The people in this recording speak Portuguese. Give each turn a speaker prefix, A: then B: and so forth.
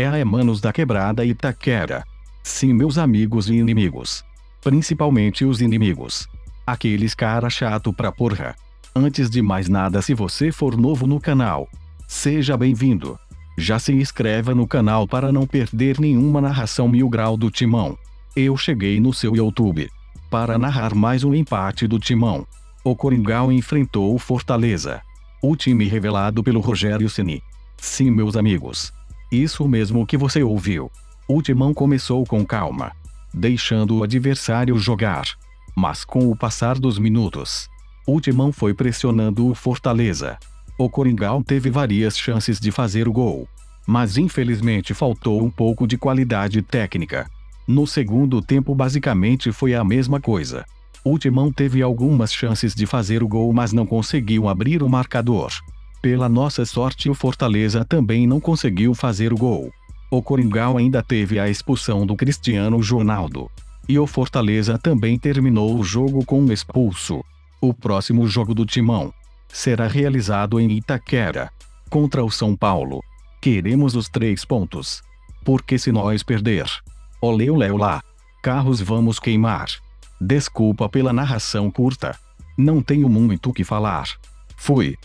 A: É a Emanos da Quebrada Itaquera. Sim, meus amigos e inimigos. Principalmente os inimigos. Aqueles cara chato pra porra. Antes de mais nada, se você for novo no canal, seja bem-vindo. Já se inscreva no canal para não perder nenhuma narração mil grau do Timão. Eu cheguei no seu YouTube para narrar mais um empate do Timão. O Coringal enfrentou o Fortaleza. O time revelado pelo Rogério Ceni. Sim, meus amigos. Isso mesmo que você ouviu. O Timão começou com calma, deixando o adversário jogar. Mas com o passar dos minutos, o Timão foi pressionando o Fortaleza. O Coringal teve várias chances de fazer o gol, mas infelizmente faltou um pouco de qualidade técnica. No segundo tempo basicamente foi a mesma coisa. O Timão teve algumas chances de fazer o gol mas não conseguiu abrir o marcador. Pela nossa sorte o Fortaleza também não conseguiu fazer o gol. O Coringal ainda teve a expulsão do Cristiano Ronaldo. E o Fortaleza também terminou o jogo com um expulso. O próximo jogo do Timão será realizado em Itaquera, contra o São Paulo. Queremos os três pontos. Porque se nós perder, olê olé lá, carros vamos queimar. Desculpa pela narração curta. Não tenho muito o que falar. Fui.